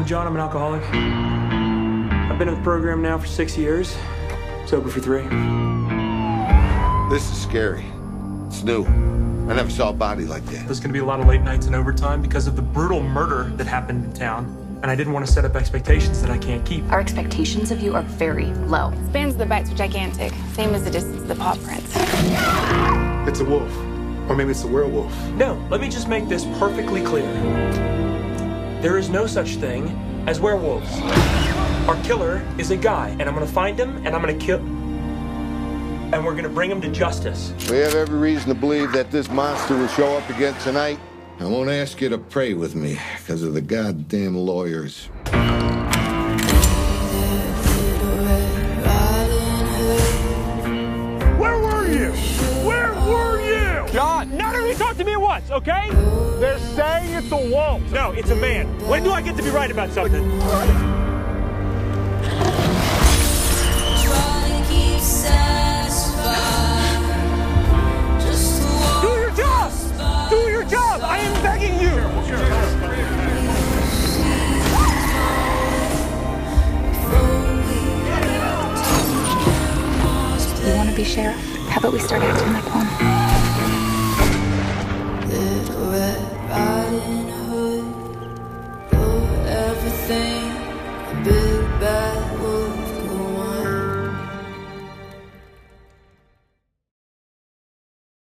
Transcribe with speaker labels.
Speaker 1: John. I'm an alcoholic. I've been in the program now for six years, sober for three.
Speaker 2: This is scary. It's new. I never saw a body like that.
Speaker 1: There's going to be a lot of late nights and overtime because of the brutal murder that happened in town, and I didn't want to set up expectations that I can't keep.
Speaker 3: Our expectations of you are very low.
Speaker 4: Spans of the bites were gigantic, same as the distance of the paw prints.
Speaker 5: It's a wolf. Or maybe it's a werewolf.
Speaker 1: No, let me just make this perfectly clear. There is no such thing as werewolves. Our killer is a guy, and I'm gonna find him, and I'm gonna kill. And we're gonna bring him to justice.
Speaker 2: We have every reason to believe that this monster will show up again tonight. I won't ask you to pray with me because of the goddamn lawyers.
Speaker 6: Where were you? John, none of you talked to me once, okay? They're saying it's a wolf. No, it's a man. When do I get to be right about something? Do your job! Do your job! I am begging you!
Speaker 3: You want to be sheriff? How about we start acting like one?
Speaker 7: Robin Hood, for everything, a bit.